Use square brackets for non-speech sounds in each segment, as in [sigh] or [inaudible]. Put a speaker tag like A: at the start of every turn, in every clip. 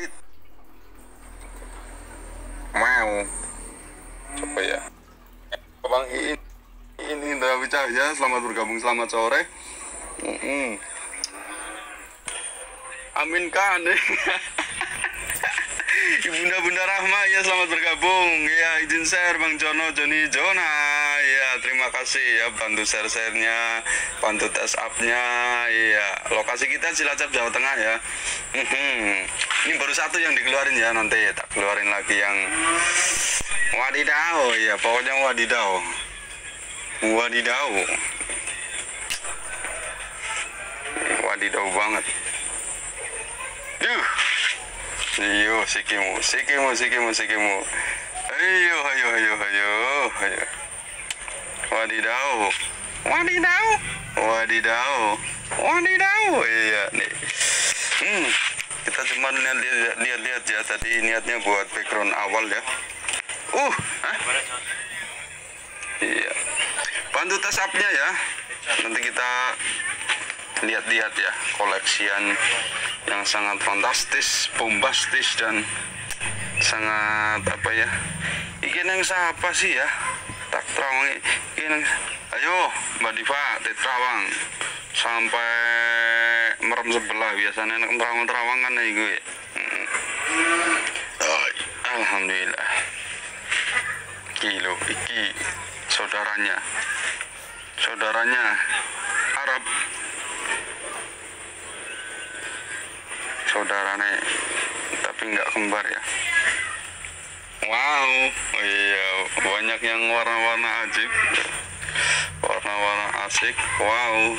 A: Rit. Mau. Coba ya. Bang. Ini Indra Wijaya, selamat bergabung, selamat sore. Mm-mm. Amin kan. [laughs] Ibunda-bunda Rahma ya selamat bergabung. Ya izin share Bang Jono Joni Jona. Ya terima kasih ya bantu share-share-nya, bantu tes up-nya. Ya lokasi kita Cilacap Jawa Tengah ya. Ini baru satu yang dikeluarin ya nanti tak keluarin lagi yang wadidaw ya pokoknya wadidaw. Wadidaw. Wadidaw banget. Duh. Iyo, sikimu, sikimu, sikimu, sikimu. Ayo, ayo, ayo, ayo, ayo. Wadidaw. Wadidaw. Wadidaw. Wadidaw. Iya nih. Hmm, kita cuma lihat-lihat ya tadi niatnya buat background awal ya. Uh, hah? Iya. Bantu tes up-nya ya. Nanti kita lihat-lihat ya koleksian yang sangat fantastis, bombastis dan sangat apa ya? Iki yang siapa sih ya? Tak terawang nang ayo Mbak Diva tetrawang sampai merem sebelah biasanya nek terawang-terawang kan iku. Ay, Alhamdulillah. Kilo iki saudaranya. Saudaranya Arab. Saudaranya tapi nggak kembar ya. Wow iya banyak yang warna-warna ajib warna-warna asik wow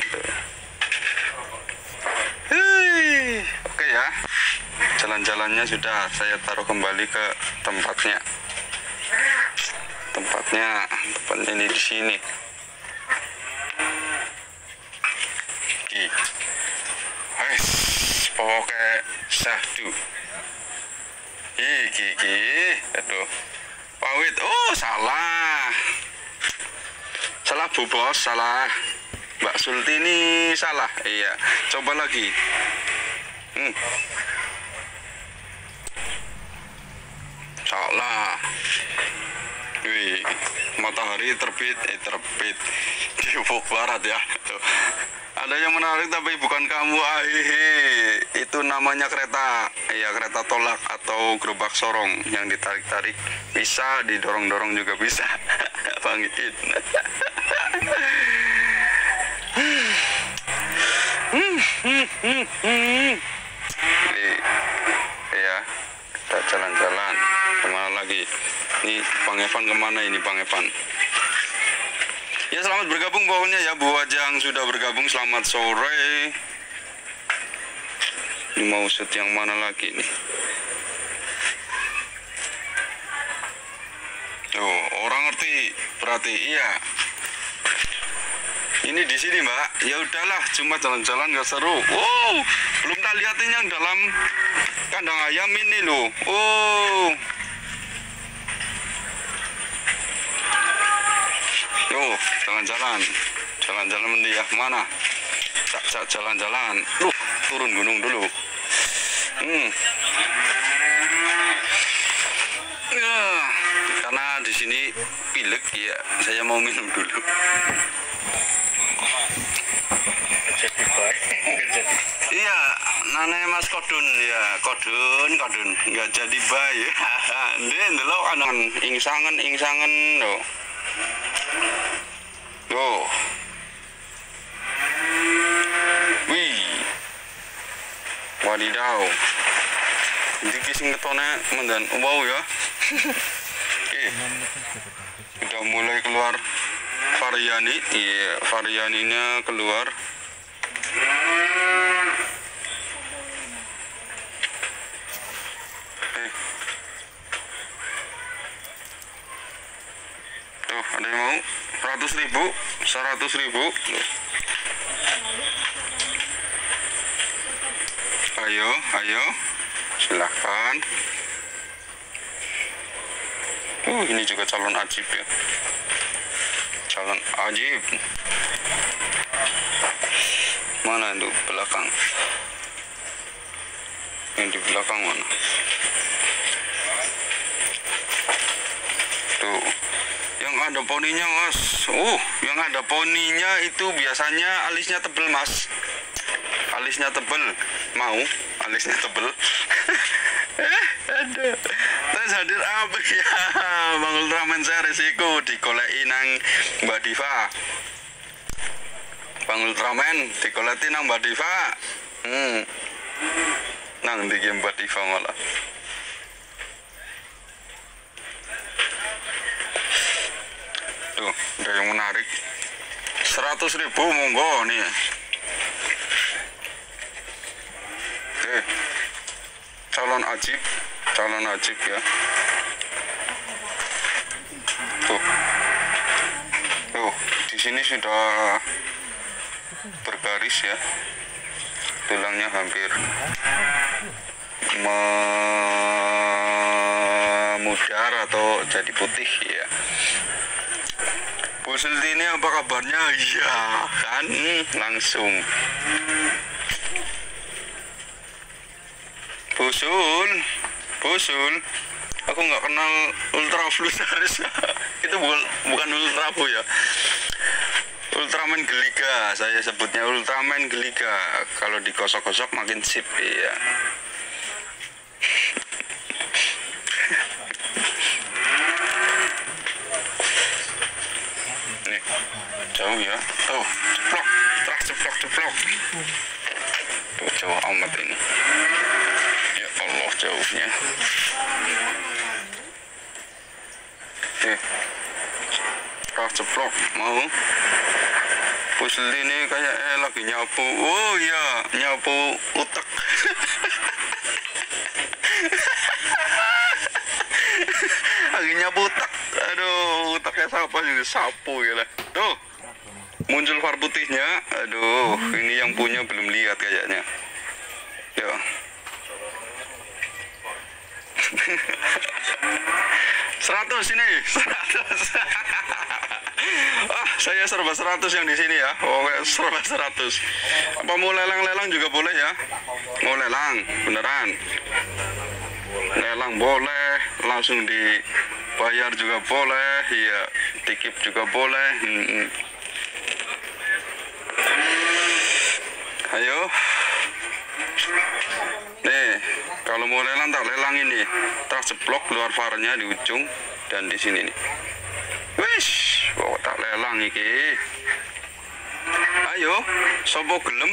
A: oke ya jalan-jalannya sudah saya taruh kembali ke tempatnya tempatnya tempatnya ini di sini Ki. Wes, sahdu. Iki, iki. Aduh. Pawit. Oh, salah. Salah Bu Bos, salah. Mbak Sultini salah. Iya. Coba lagi. Hmm. Salah. Wih, matahari terbit, eh terbit [laughs] di ufuk barat ya. Ada yang menarik tapi bukan kamu, ahihi. Itu namanya kereta, ya kereta tolak atau gerobak sorong yang ditarik-tarik. Bisa, didorong-dorong juga bisa. [laughs] Bang Iin. Jadi, [laughs] ya, kita jalan-jalan. Ke mana lagi? Ini Bang Evan ke mana ini Bang Evan? Ya selamat bergabung pokoknya ya Bu Ajang sudah bergabung selamat sore. Ini mau shoot yang mana lagi nih? Oh orang ngerti berarti iya. Ini di sini Mbak. Ya udahlah cuma jalan-jalan nggak seru. Wow belum tak liatin yang dalam kandang ayam ini loh. Oh Yo, jalan-jalan. Jalan-jalan mendi ya. Mana? Cak, cak, jalan-jalan. Loh, turun gunung dulu. Hmm. Ya, karena di sini pilek ya, saya mau minum dulu. [laughs] Iya, namanya Mas Kodun ya, Kodun, Kodun, nggak jadi bayi. [laughs] Dia ndelok kan ingsangen, ingsangen loh. Yo. Wih. Wadidaw. Jadi kisah ngetone mendan wow ya. [laughs] Oke. Udah mulai keluar variani. Iya, varianinya keluar. Ada yang mau? 100 ribu 100 ribu. Ayo ayo. Silahkan. Uh ini juga calon ajib ya. Calon ajib. Mana itu? Belakang. Yang di belakang mana? Tuh ada poninya mas. Uh yang ada poninya itu biasanya alisnya tebel mas. Alisnya tebel. Mau? Alisnya tebel. [laughs] Eh aduh. Terus hadir apa ya? [laughs] Bang Ultraman saya resiko dikoleki nang Mbak Diva. Bang Ultraman dikoleti nang Mbak Diva. Hmm. Nang di game Mbak Diva malah tuh ada yang menarik. 100 ribu monggo nih. Oke. Calon ajib calon ajib ya. Tuh. Tuh di sini sudah bergaris ya. Tulangnya hampir memudar atau jadi putih ya Bu ini apa kabarnya? Iya kan? Langsung. Busul Busul Aku nggak kenal Ultra Flusaris [laughs] Itu bu- bukan Ultra Bu ya. Ultraman Geliga. Saya sebutnya Ultraman Geliga. Kalau digosok-gosok makin sip ya Jauh ya. Tuh Ceplok Trak ceplok ceplok Tuh jauh amat ini. Ya Allah jauhnya. Oke Trak ceplok Mau? Pusli ini kayak eh, lagi nyapu. Oh iya. Nyapu utek. [laughs] Lagi nyapu utek. Aduh uteknya siapa sih Sapu ya Tuh muncul var putihnya. Aduh ini yang punya belum lihat kayaknya. Ya. [laughs] Seratus ini seratus. [laughs] Ah saya serba seratus yang di sini ya. Oke serba seratus. Apa mau lelang-lelang juga boleh ya? Mau lelang beneran. Lelang boleh langsung dibayar juga boleh iya tikip juga boleh Hmm. Ayo. Nih, kalau mau lelang tak lelang ini. Tak ceplok keluar varnya di ujung dan di sini nih. Wis, bawa tak lelang iki. Ayo, sopo gelem?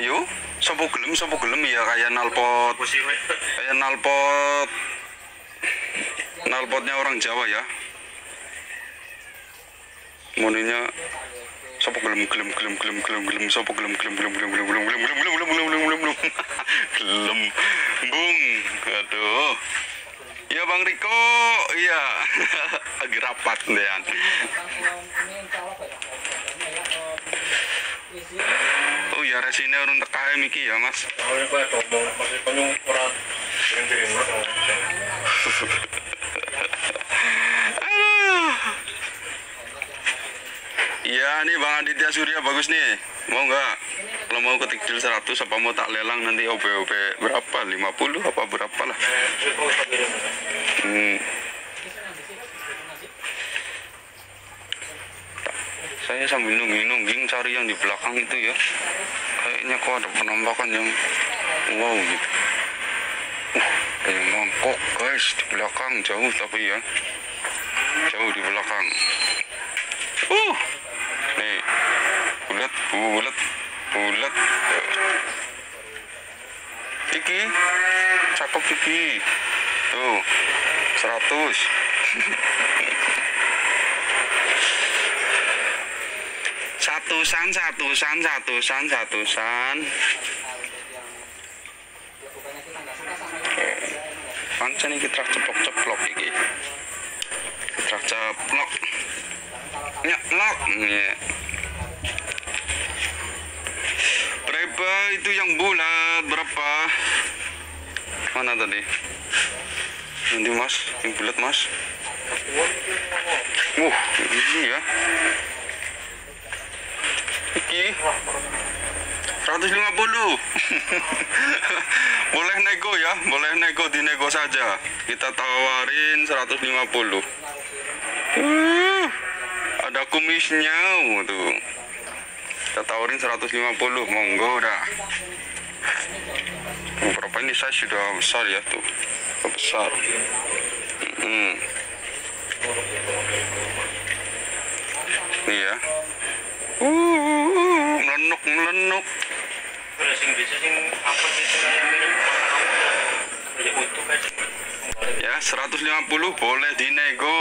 A: Ayo, sopo gelem, sopo gelem ya kayak nalpot. Kayak nalpot. Nalpotnya orang Jawa ya. Moninya sopo gelem gelem gelem gelem gelem gelem sopo gelem gelem gelem gelem gelem gelem gelem gelem gelem gelem gelem gelem gelem gelem gelem bung aduh ya bang Riko iya lagi rapat dean oh ya resine urun tekae miki ya mas
B: Awalnya gue ngomong masih penyung orang piring-piring orang.
A: Aduh. Iya nih Bang Aditya Surya bagus nih. Mau nggak? Kalau mau ketik deal 100 apa mau tak lelang nanti OP-OP berapa? 50 apa berapa lah? Hmm. Saya sambil nungging-nungging cari yang di belakang itu ya. Kayaknya kok ada penampakan yang wow gitu. Uh, yang mangkok guys di belakang jauh tapi ya. Jauh di belakang. Bulat bulat. Iki cakep iki. Tuh 100 satusan satusan satusan satusan pancen iki truk ceplok-ceplok iki truk ceplok nyeplok ya. Berapa itu yang bulat berapa? Mana tadi? Nanti mas yang bulat mas. Uh ini ya. Iki. 150 [laughs] boleh nego ya boleh nego dinego saja. Kita tawarin 150 uh, ada kumisnya tuh kita tawarin 150 monggo dah Oh, berapa ini? Saya sudah besar ya tuh. Besar. Hmm. iya. Uh, melenuk melenuk.
B: Ini ya
A: 150 boleh dinego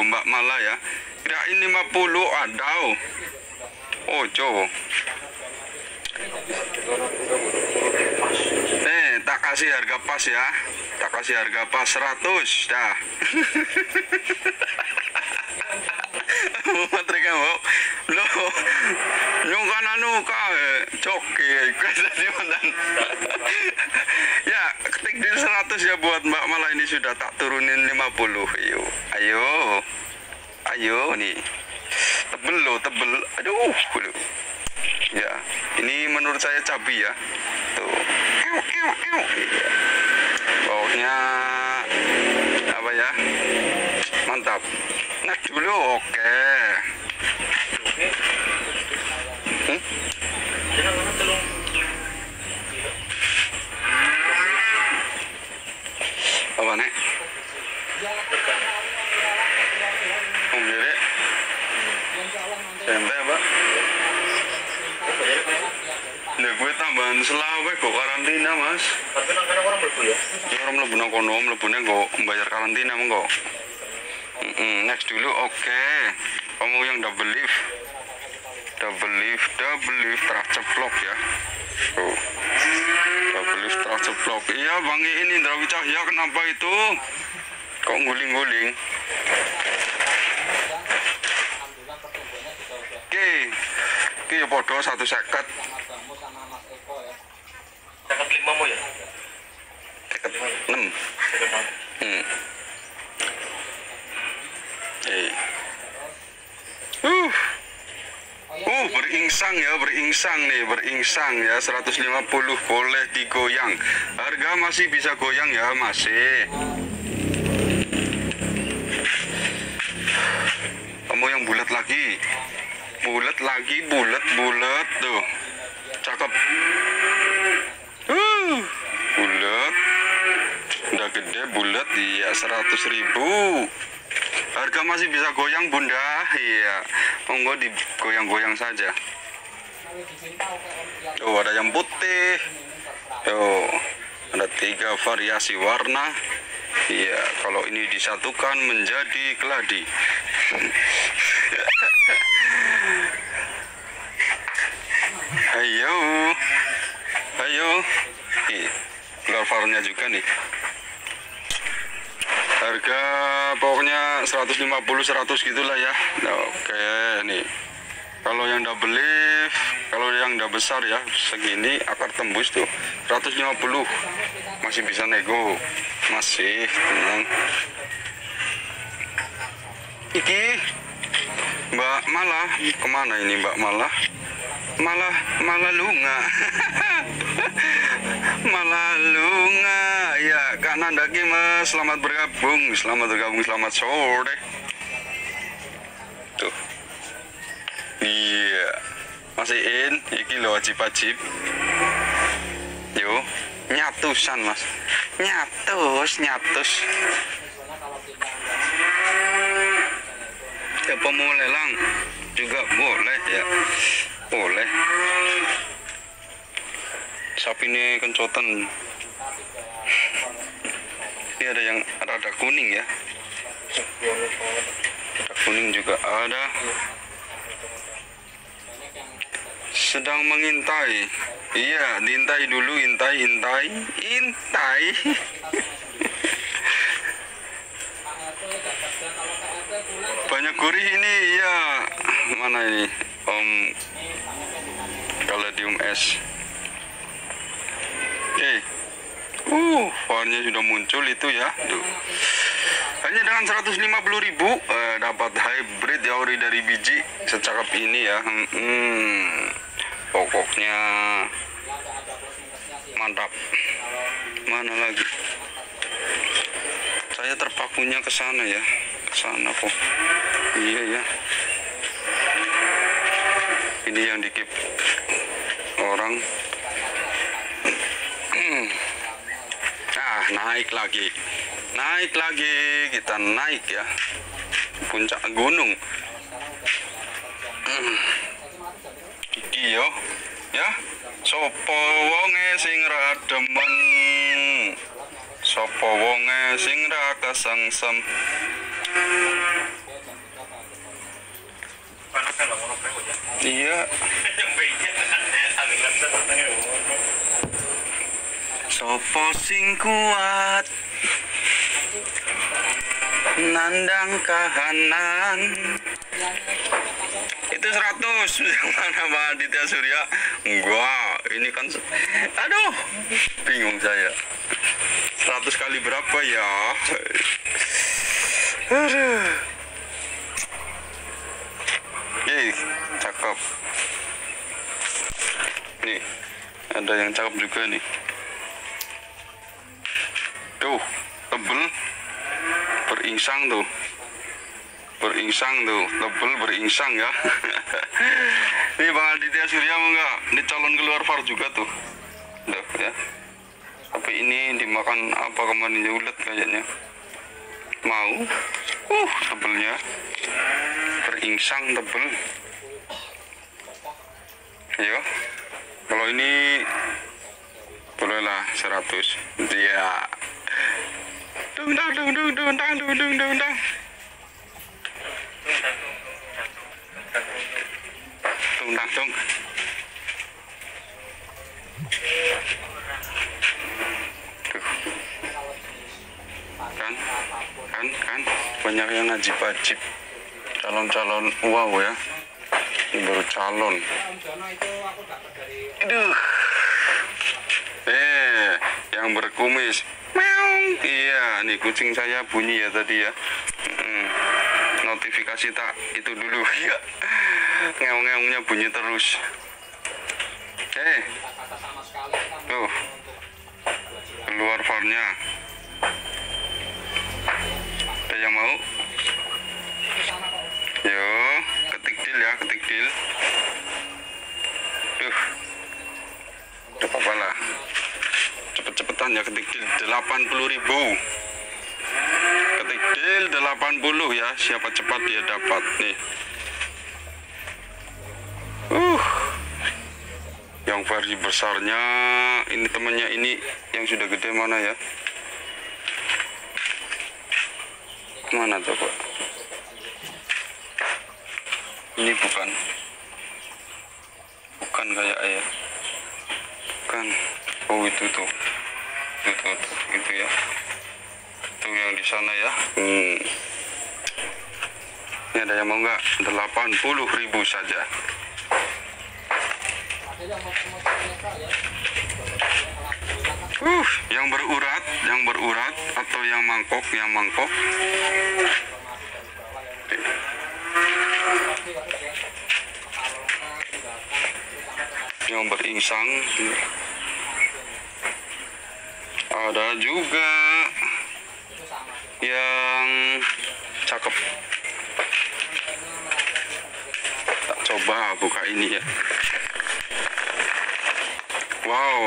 A: Mbak Mala ya. Kirain 50 ada oh coba eh tak kasih harga pas ya. Tak kasih harga pas 100 dah. [laughs] Matri kamu lo nyungkan anu kae coki tadi mantan. [laughs] Ya ketik di 100 ya buat Mbak Mala ini sudah tak turunin 50 ayo ayo ayo nih tebel lo tebel. Aduh lo ya ini menurut saya cabai ya. Tuh. Ew, ew, ew. Iya. baunya apa ya? Mantap. Nah dulu oke. Hmm?
B: Mana telung
A: apa nek om jadi santai apa Nah, gue tambahan selawe kok karantina mas
B: Tapi nang kana orang berbu ya.
A: Ya orang mlebu nang kono, mlebune kok bayar karantina mengko. Mm-mm, next dulu oke. Kamu yang double lift. Double lift, double lift terceplok ya. Double lift terceplok. Iya, Bang ini Indrawi Cahya kenapa itu? Kok guling-guling? Oke. Oke, ya podo satu seket.
B: Dapat lima mu ya.
A: Seket enam.
B: Dapat enam.
A: Hmm. Eh. Uh. Uh, beringsang ya, beringsang nih, beringsang ya, 150 boleh digoyang. Harga masih bisa goyang ya, masih. Kamu yang bulat lagi. Bulat lagi, bulat, bulat tuh. Cakep. Uh, bulat. Udah gede bulat iya 100 ribu. Harga masih bisa goyang bunda. Iya. Monggo digoyang-goyang saja. Tuh ada yang putih. Tuh Ada tiga variasi warna. Iya Kalau ini disatukan menjadi keladi [laughs] Ayo. Ayo. Ih, Larvarnya juga nih. Harga pokoknya 150 100 gitulah ya. Oke nih. Kalau yang double lift kalau yang udah besar ya segini akar tembus tuh. 150 masih bisa nego. Masih tenang. Iki Mbak Malah. Ke mana ini Mbak Malah malah malah lunga. [laughs] Malah lunga. Ya Kak Nandaki mas selamat bergabung. Selamat bergabung selamat sore. Tuh. Iya. Masih in? Iki lo wajib wajib yo. Nyatusan mas. Nyatus nyatus. Ya mau lelang juga boleh ya boleh. Sapi ini kencotan. Ini ada yang rada kuning ya. Rada kuning juga ada. Sedang mengintai. Iya diintai dulu intai intai intai. [laughs] Banyak gurih ini ya mana ini? Om kaladium S. Eh uh warnanya sudah muncul itu ya. Tuh. hanya dengan 150.000 ribu eh, dapat hybrid ya ori dari biji secakap ini ya. Hmm, pokoknya mantap. Mana lagi? Saya terpakunya ke sana ya. Ke sana kok. Iya ya ini yang dikip orang. Nah naik lagi. Naik lagi. Kita naik ya. Puncak gunung. Hmm. iki yo. Ya. Sapa wonge sing ra demen? Sapa wonge sing ra kesengsem? Iya sapa sing kuat? Nandang kahanan. Itu 100 yang [laughs] mana Pak Aditya Surya? Enggak ini kan aduh bingung saya. 100 kali berapa ya? Aduh. Ih, cakep. Nih ada yang cakep juga nih tuh tebel. Beringsang tuh. Beringsang tuh. Tebel beringsang ya. [laughs] Ini Bang Aditya Surya mau nggak? Ini calon keluar VAR juga tuh. Tuh ya. Tapi ini dimakan apa kemarin? Ya ulet kayaknya. Mau? Uh tebelnya. Beringsang tebel. Ya. Kalau ini bolehlah 100 dia dung dang dung dung dung dang dung dung dung dang dung dang dung Tuh. kan kan kan banyak yang ajib-ajib calon-calon wow ya ini baru calon Aduh. Eh, yang berkumis. Iya, nih kucing saya bunyi ya tadi ya. Mm, Notifikasi tak itu dulu. [laughs] Iya. Ngeong-ngeongnya bunyi terus. Eh. Tuh. Keluar farnya. Ada yang mau? Yo, ketik deal ya, ketik deal. Tuh. Udah apa lah. Cepet-cepetan ya ketik deal 80 ribu. Ketik deal 80 ya. Siapa cepat dia dapat nih. Uh. Yang versi besarnya ini temannya ini yang sudah gede mana ya? Mana tuh Pak? Ini bukan. Bukan kayak ayah bukan oh itu tuh itu tuh. itu ya. Itu yang di sana ya. Hmm. ini ada yang mau nggak? 80 ribu saja. Uh yang berurat yang berurat atau yang mangkok yang mangkok. Yang beringsang ada juga yang cakep. Tak coba buka ini ya. Wow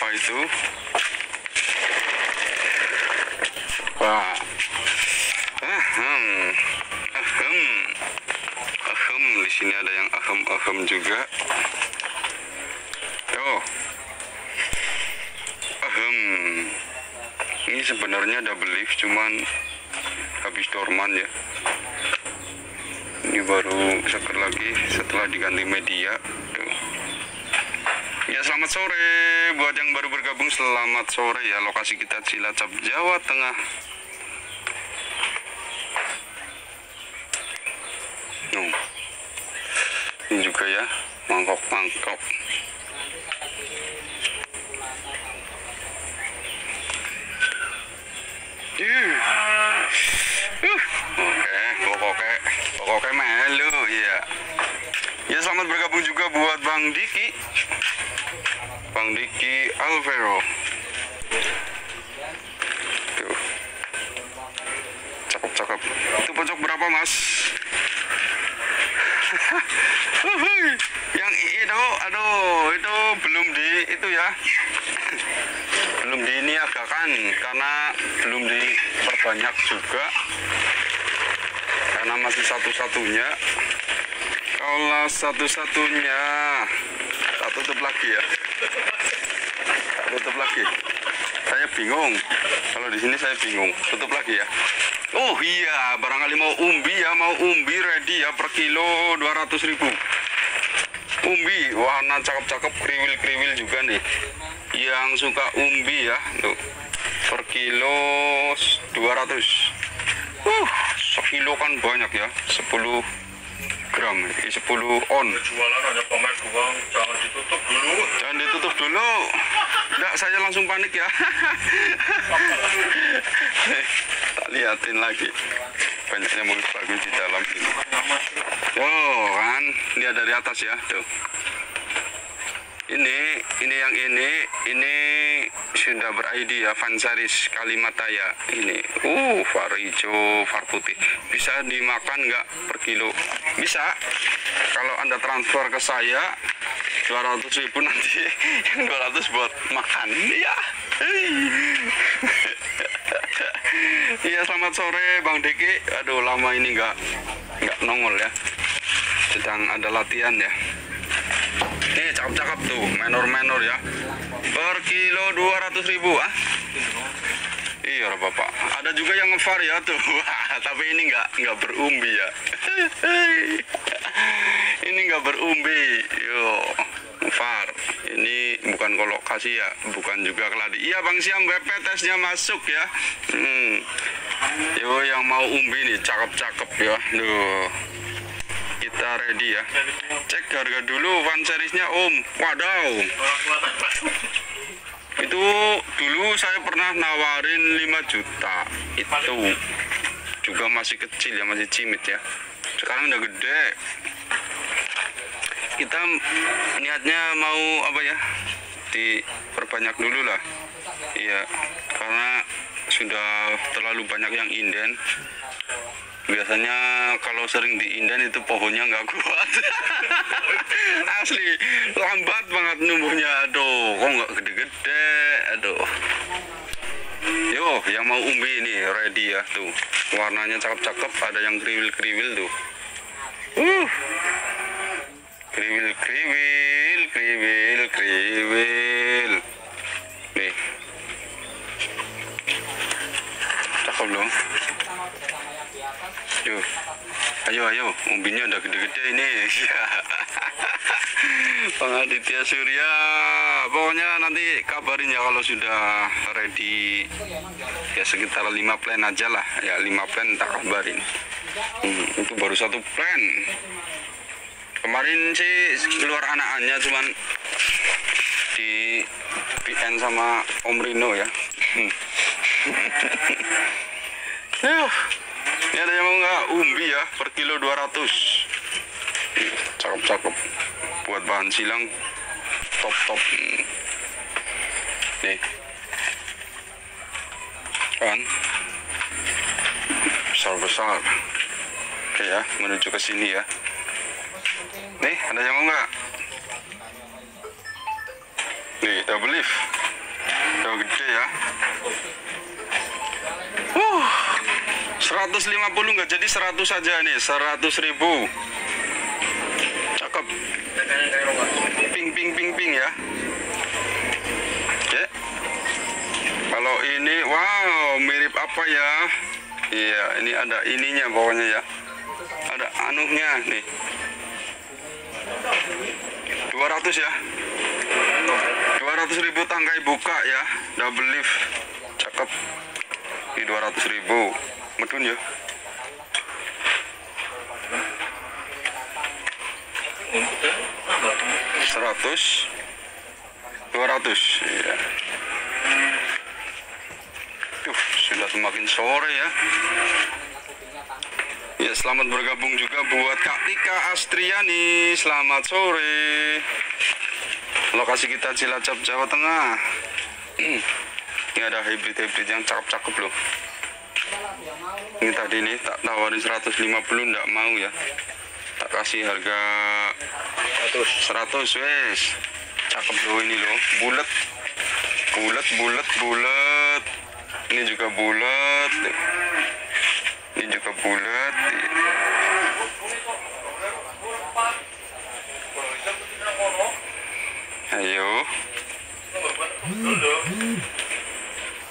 A: apa itu? Wah. Ahem. Ahem. Ahem. Di sini ada yang ahem ahem juga Yo. Ahem. Ini sebenarnya double lift cuman habis dorman ya. Ini baru seger lagi setelah diganti media. Tuh. Ya selamat sore buat yang baru bergabung selamat sore ya lokasi kita Cilacap Jawa Tengah. Ini juga ya mangkok-mangkok. Oh, Oke melu ya. Ya selamat bergabung juga buat Bang Diki. Bang Diki Alvero. Tuh. Cakep cakep. Itu pojok berapa mas? [laughs] yang itu aduh itu belum di itu ya [laughs] belum diniagakan karena belum diperbanyak juga karena masih satu-satunya. Kalau satu-satunya, tak tutup lagi ya. Tutup lagi. Saya bingung. Kalau di sini saya bingung. Tutup lagi ya. Oh iya, barangkali mau umbi ya, mau umbi ready ya per kilo 200 ribu. Umbi, warna cakep-cakep, kriwil-kriwil juga nih. Yang suka umbi ya, tuh. Per kilo 200. Uh, sekilo kan banyak ya, 10 gram, eh, 10 on.
B: Jualan ada pamer uang, jangan ditutup dulu.
A: Jangan ditutup dulu. Enggak, saya langsung panik ya. [laughs] tak liatin lagi. Banyaknya mulut bagus di dalam ini. Oh, kan. Lihat dari atas ya. Tuh. Ini, ini yang ini, ini sudah ber-ID ya, Vansaris Kalimataya. Ini, uh, var hijau, var putih. Bisa dimakan nggak per kilo? Bisa. Kalau Anda transfer ke saya, 200 ribu nanti, [laughs] yang 200 buat makan. Iya. [laughs] Iya, selamat sore Bang Diki. Aduh, lama ini nggak nggak nongol ya. Sedang ada latihan ya. Nih cakep-cakep tuh, menor-menor ya. Per kilo 200 ribu ah. Iya bapak. Ada juga yang ngevar ya tuh. [laughs] Tapi ini nggak nggak berumbi ya. [laughs] ini nggak berumbi. Yo, ngevar. Ini bukan kolokasi ya, bukan juga keladi. Iya bang Siam, WP tesnya masuk ya. Hmm. Yo yang mau umbi nih, cakep-cakep ya. Duh. Kita ready ya. Cek harga dulu van seriesnya Om. Wadaw. Itu dulu saya pernah nawarin 5 juta. Itu juga masih kecil ya, masih cimit ya. Sekarang udah gede. Kita niatnya mau apa ya? Diperbanyak dulu lah. Iya, karena sudah terlalu banyak yang inden. Biasanya kalau sering diinden itu pohonnya nggak kuat. [laughs] Asli, lambat banget numbuhnya. Aduh, kok nggak gede-gede. Aduh. Yo, yang mau umbi ini ready ya tuh. Warnanya cakep-cakep, ada yang kriwil-kriwil tuh. Uh. Kriwil-kriwil, kriwil-kriwil. Nih. Cakep loh. Yuk. Ayo, ayo. Umbinya udah gede-gede ini. Ya. [laughs] Bang Aditya Surya. Pokoknya nanti kabarin ya kalau sudah ready. Ya sekitar 5 plan aja lah. Ya 5 plan tak kabarin. Hmm, itu baru satu plan. Kemarin sih keluar anakannya cuman di PN sama Om Rino ya. Hmm. [laughs] Yuh. Ini ada yang mau nggak? Umbi ya per kilo 200 Cakep-cakep. Buat bahan silang Top-top. Nih. Kan? Besar-besar. Oke ya menuju ke sini ya. Nih ada yang mau nggak? Nih double lift. Udah gede ya 150 nggak jadi 100 saja nih 100 ribu. Cakep. Ping ping ping ping ya. Oke kalau ini wow mirip apa ya? Iya ini ada ininya pokoknya ya. Ada anunya nih. 200 ya. 200 ribu tangkai buka ya double lift. Cakep. Di 200 ribu medun ya seratus dua ratus Duh, sudah semakin sore ya Ya, selamat bergabung juga buat Kak Tika Astriani. Selamat sore. Lokasi kita Cilacap, Jawa Tengah. Ini ada hybrid-hybrid yang cakep-cakep loh. Ini tadi nih tak tawarin 150 ndak mau ya. Tak kasih harga 100 wes. Cakep loh ini loh bulat bulat bulat bulat ini juga bulat ini juga bulat ayo.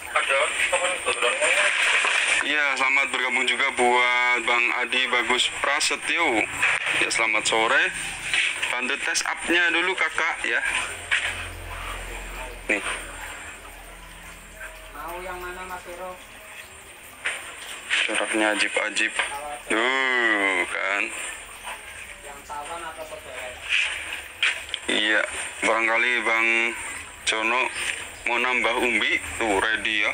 B: Ada teman
A: Iya, selamat bergabung juga buat Bang Adi Bagus Prasetyo. Ya, selamat sore. Bantu tes up-nya dulu kakak ya. Nih,
C: Mau yang mana Mas Vero?
A: coraknya ajib-ajib. Tuh, kan.
C: Yang tawon atau sederet?
A: Iya, barangkali Bang Jono mau nambah umbi. Tuh, ready ya.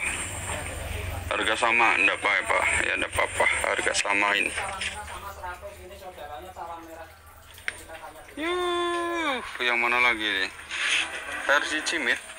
A: Harga sama, enggak apa apa. Ya, enggak apa-apa. Harga samain.
C: Cawan merah sama 100 ini saudaranya cawan merah. Kita tanya di
A: Yuh, yang mana lagi nih? Versi cimit.